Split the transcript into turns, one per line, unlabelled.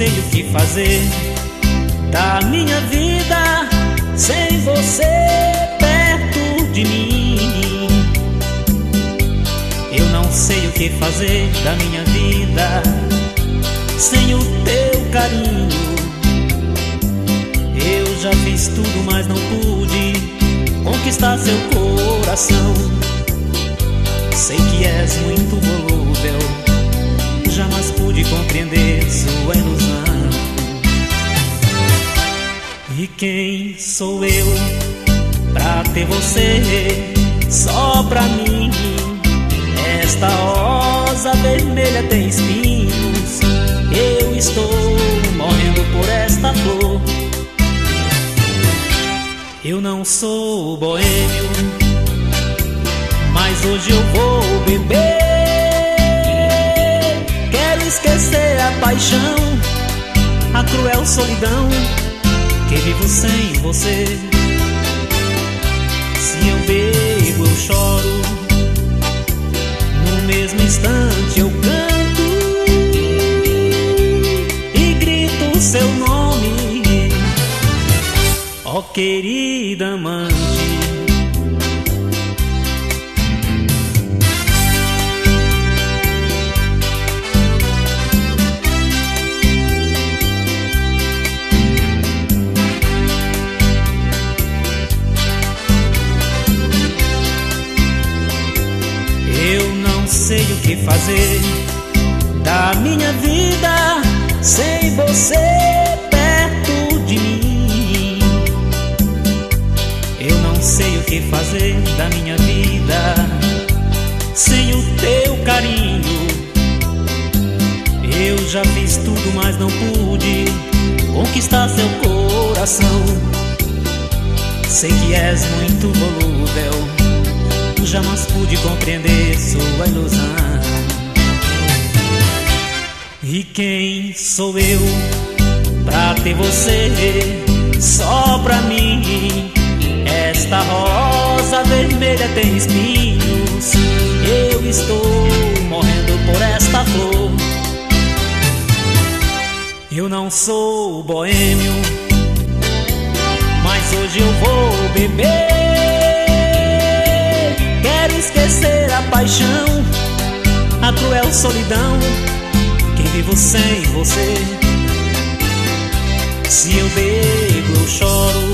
sei o que fazer da minha vida sem você perto de mim. Eu não sei o que fazer da minha vida sem o teu carinho. Eu já fiz tudo, mas não pude conquistar seu coração. Sei que és muito volúvel, pude compreender sua ilusão. E quem sou eu pra ter você só pra mim? Esta rosa vermelha tem espinhos, eu estou morrendo por esta flor. Eu não sou boêmio, mas hoje eu vou beber. Paixão, a cruel solidão que vivo sem você. Se eu bebo, eu choro. No mesmo instante eu canto e grito seu nome, ó oh, querida amante. Que fazer da minha vida sem você perto de mim. Eu não sei o que fazer da minha vida sem o teu carinho. Eu já fiz tudo, mas não pude conquistar seu coração. Sei que és muito volúvel jamais pude compreender sua ilusão. E quem sou eu pra ter você só pra mim? Esta rosa vermelha tem espinhos. Eu estou morrendo por esta flor. Eu não sou boêmio, mas hoje eu vou beber esquecer a paixão, a cruel solidão vivo sem você. Se eu bebo, eu choro